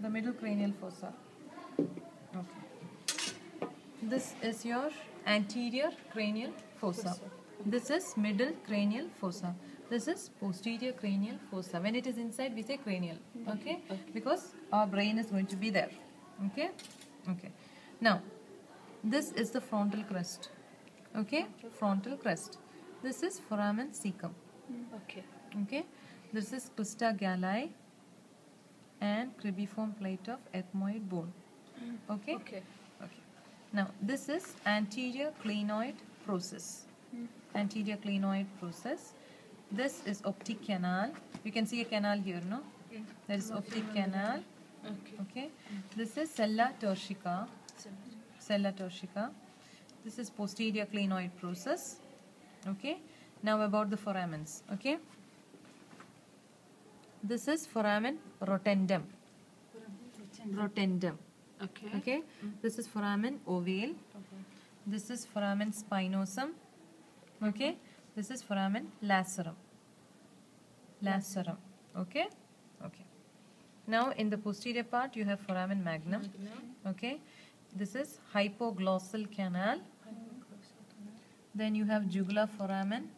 the middle cranial fossa. Okay. This is your anterior cranial fossa. This is middle cranial fossa. This is posterior cranial fossa. When it is inside, we say cranial. Mm-hmm. Okay? Because our brain is going to be there. Okay? Okay. Now, this is the frontal crest. Okay? Frontal crest. This is foramen cecum. Mm-hmm. Okay. Okay? This is crista galli and cribriform plate of ethmoid bone. Okay? Okay. Okay. Now, this is anterior clinoid process. Hmm. Anterior clinoid process. This is optic canal. You can see a canal here, no? There is optic canal. Okay. Okay. This is sella turcica. Sella turcica. This is posterior clinoid process. Okay. Now about the foramens. Okay. This is foramen rotundum. Rotundum. Okay. Okay. This is foramen ovale. Okay. This is foramen spinosum. Okay. This is foramen lacerum. Lacerum. Okay. Okay. Now in the posterior part you have foramen magnum. Okay. This is hypoglossal canal. Then you have jugular foramen.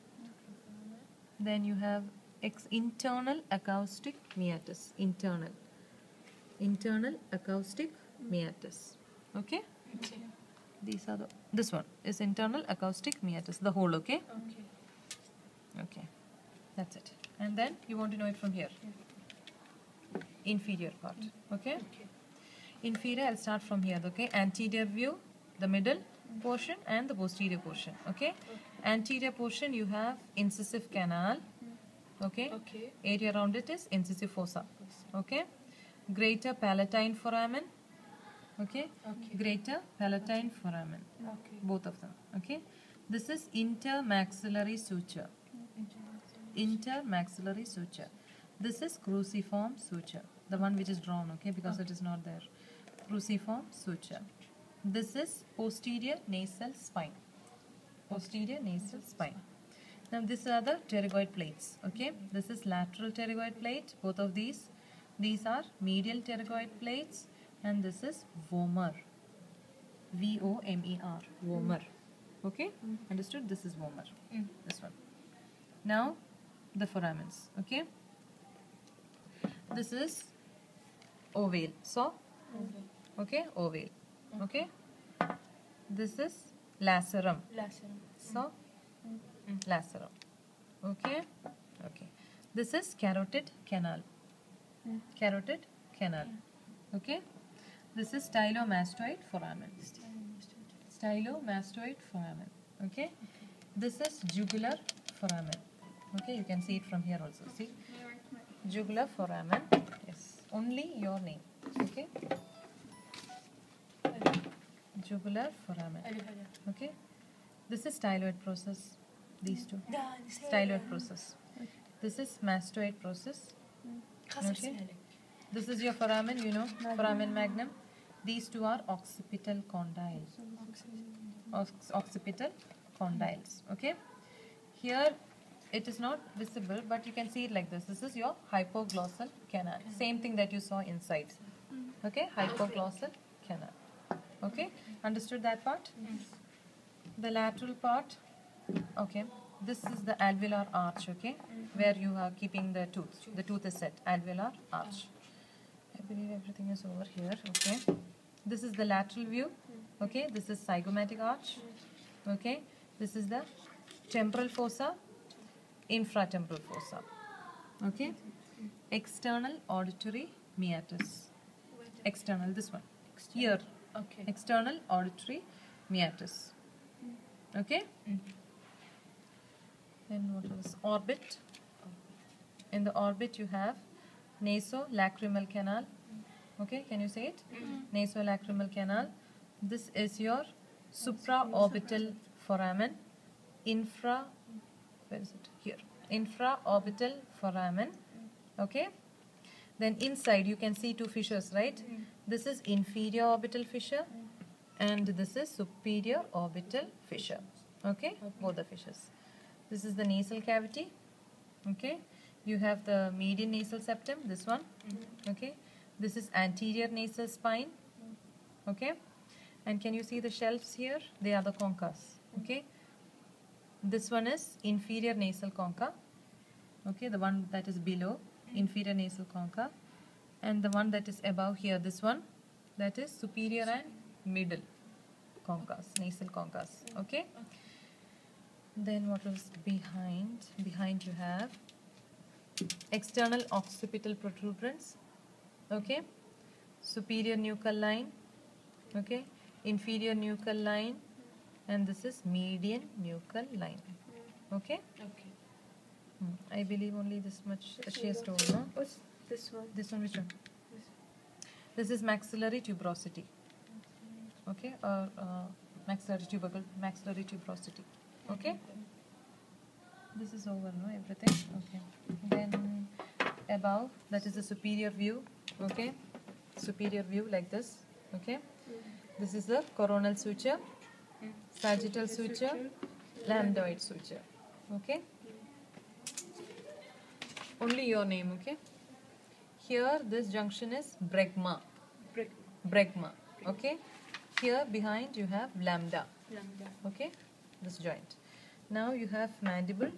Then you have ex- internal acoustic meatus. Internal. Internal acoustic meatus. Okay. Okay. These are the. This one is internal acoustic meatus. The whole. Okay. Okay. Okay. That's it. And then you want to know it from here. Inferior part. Mm. Okay. Okay. Inferior, I'll start from here. Okay. Anterior view, the middle mm. portion, and the posterior portion. Okay. Anterior portion, you have incisive canal. Okay. Okay. Area around it is incisive fossa. Okay. Greater palatine foramen. Okay. Okay. Greater palatine foramen. Okay. Both of them. Okay. This is intermaxillary suture. Intermaxillary suture. This is cruciform suture. The one which is drawn, okay, because it is not there. Cruciform suture. This is posterior nasal spine. Posterior nasal spine. Now these are the pterygoid plates. Okay. This is lateral pterygoid plate. Both of these. These are medial pterygoid plates. And this is vomer. V O M E R. Vomer. Okay. Understood? This is vomer. Mm. This one. Now the foramens. Okay. This is ovale. So Okay. okay, ovale. Okay. This is lacerum. Lacerum. So lacerum. Okay. Okay. This is carotid canal. Mm. Carotid canal. Okay. This is stylomastoid foramen. Stylomastoid foramen. Okay. This is jugular foramen. Okay, you can see it from here also. See, jugular foramen. Yes, only your name. Okay, jugular foramen. Okay, this is styloid process. These two, styloid process. This is mastoid process. Okay. This is your foramen. You know, foramen magnum. These two are occipital condyles. Ox- occipital condyles. Okay. Here it is not visible, but you can see it like this. This is your hypoglossal canal. Same thing that you saw inside. Okay, hypoglossal canal. Okay, understood that part? The lateral part. Okay, this is the alveolar arch. Okay, where you are keeping the tooth. The tooth is set. Alveolar arch. I believe everything is over here. Okay, this is the lateral view. Okay, this is zygomatic arch. Okay, this is the temporal fossa, infratemporal fossa. Okay, external auditory meatus. External, this one. Here, Okay. external auditory meatus. Okay. Mm-hmm. Then what else? Orbit. In the orbit, you have nasolacrimal canal. Okay, can you say it? Mm-hmm. Nasolacrimal canal. This is your supraorbital foramen. Infra. Where is it? Here. Infraorbital foramen. Okay. Then inside you can see two fissures, right? Mm-hmm. This is inferior orbital fissure mm-hmm. and this is superior orbital fissure. Okay, both the fissures. This is the nasal cavity. Okay, you have the median nasal septum, this one. Mm-hmm. Okay, This is anterior nasal spine. Okay. And can you see the shelves here? They are the concas. Okay. This one is inferior nasal concha. Okay, the one that is below inferior nasal concha. And the one that is above here, this one, that is superior and middle concas, nasal concas. Okay. Then what is behind? Behind you have external occipital protuberance. Okay. Superior nuchal line. Okay. Inferior nuchal line. And this is median nuchal line. Okay. Okay. Hmm, I believe only this much she has told, no? What's this one? This one, which one? This is maxillary tuberosity. Okay, or uh, maxillary tubercle, maxillary tuberosity. Okay, this is over, no? Everything. Okay. Then above, that is the superior view. Okay, superior view like this. Okay, this is the coronal suture, sagittal suture, lambdoid suture. Okay. Only your name. Okay. Here, this junction is bregma. Brick. Bregma. Okay. Here behind you have lambda. Lambda. Okay. This joint. Now you have mandible.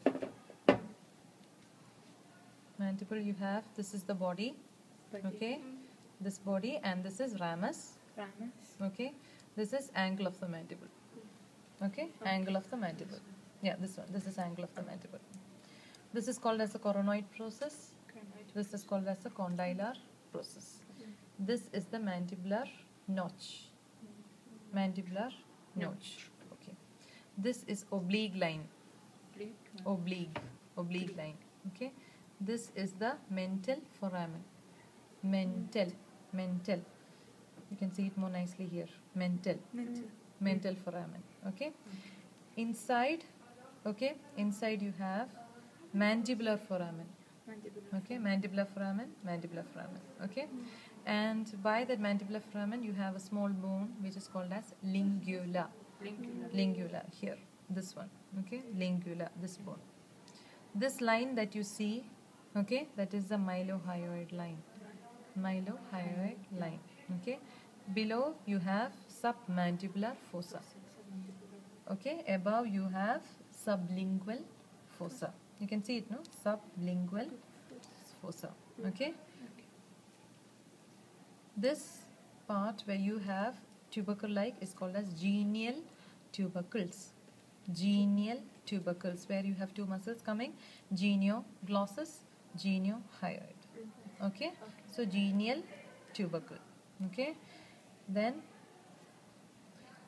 Mandible you have. This is the body. Body. Okay. Hmm. This body and this is ramus. Ramus. Okay. This is angle of the mandible. Okay. Angle of the mandible. Yeah. This one. This is angle of the mandible. This is called as the coronoid process. This is called as the condylar process. Hmm. This is the mandibular notch. Hmm. Mandibular notch. This is oblique line. Oblique. Oblique line. Okay. This is the mental foramen. Mental. Mental. You can see it more nicely here. Mental. Mental. Mental foramen. Okay. Hmm. Inside. Okay. Inside you have mandibular foramen. Mandibular. Okay, mandibular foramen, mandibular foramen. Okay, hmm. and by that mandibular foramen, you have a small bone which is called as lingula. Lingula. Lingula here, this one. Okay, lingula, this bone. This line that you see, okay, that is the mylohyoid line. Mylohyoid line. Okay, below you have submandibular fossa. Okay, above you have sublingual fossa. You can see it, no? Sublingual fossa. Okay. This part where you have tubercle-like is called as genial tubercles. Genial tubercles, where you have two muscles coming, genioglossus, geniohyoid. Mm-hmm. Okay. So genial tubercle. Okay. Then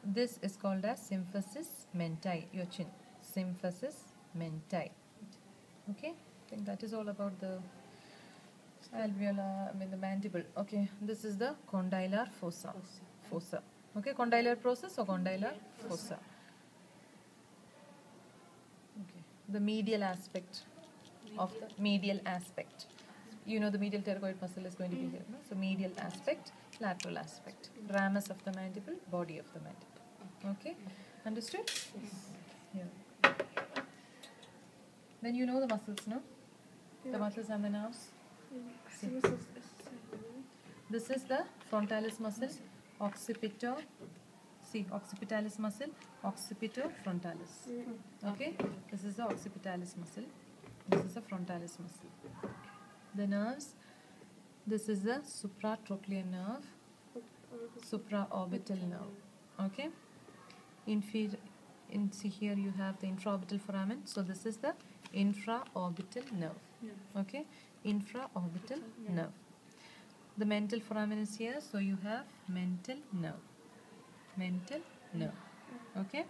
this is called as symphysis menti, your chin. Symphysis menti. Okay, I think that is all about the alveolar, I mean the mandible. Okay, this is the condylar fossa. Fossa. Okay, condylar process or condylar fossa. Okay, the medial aspect of the medial aspect. You know the medial pterygoid muscle is going to be here. No? So medial aspect, lateral aspect, ramus of the mandible, body of the mandible. Okay, understood? Yes. Yeah. Then you know the muscles, no? The muscles and the nerves. See. This is the frontalis muscle, occipital. See, occipitalis muscle, occipito frontalis. Mm-hmm. Okay, this is the occipitalis muscle. This is the frontalis muscle. The nerves. This is the supratrochlear nerve, supraorbital nerve. Okay. Inferior. In see here you have the infraorbital foramen. So this is the infraorbital nerve. Okay, infraorbital nerve. The mental foramen is here, so you have mental nerve. Mental nerve. Okay.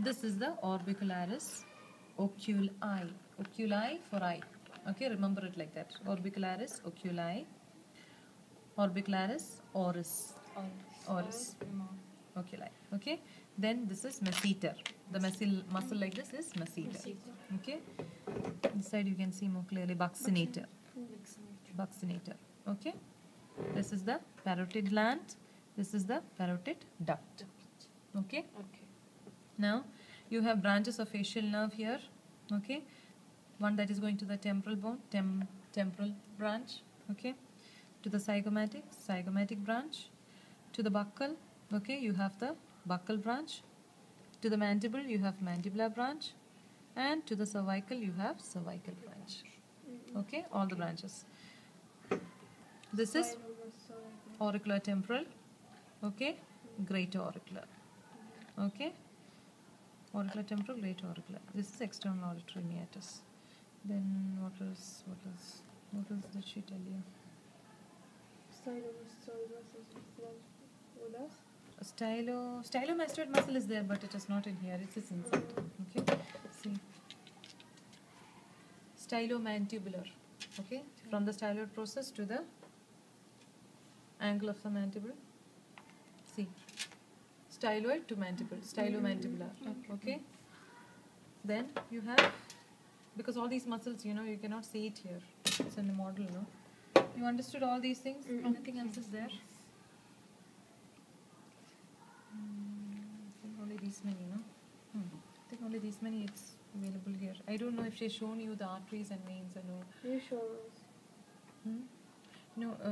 This is the orbicularis oculi. Oculi for eye. Okay, remember it like that. Orbicularis oculi. Orbicularis oris. Oris. Oculi. Okay. Then this is masseter. The muscle muscle like this is masseter. Okay. Inside you can see more clearly buccinator. Buccinator. Okay. This is the parotid gland. This is the parotid duct. Okay. Okay. Now you have branches of facial nerve here. Okay. One that is going to the temporal bone, tem- temporal branch. Okay. to the zygomatic, zygomatic branch, to the buccal, okay, you have the buccal branch, to the mandible, you have mandibular branch, and to the cervical, you have cervical branch. Okay, all the branches. This is auricular temporal, okay, greater auricular, okay, auricular temporal, greater auricular. This is external auditory meatus. Then what else? What else? What else did she tell you? Stylo, stylomastoid muscle is there, but it is not in here. It is inside. Okay, see. Stylomandibular. Okay, from the styloid process to the angle of the mandible. See, styloid to mandible, stylomandibular. Okay. Then you have because all these muscles, you know, you cannot see it here. It's in the model, no. You understood all these things? Anything else is there? Mm, only these many, no? Hmm. I think only these many it's available here. I don't know if she's shown you the arteries and veins and all. You show us. Hmm? No, uh,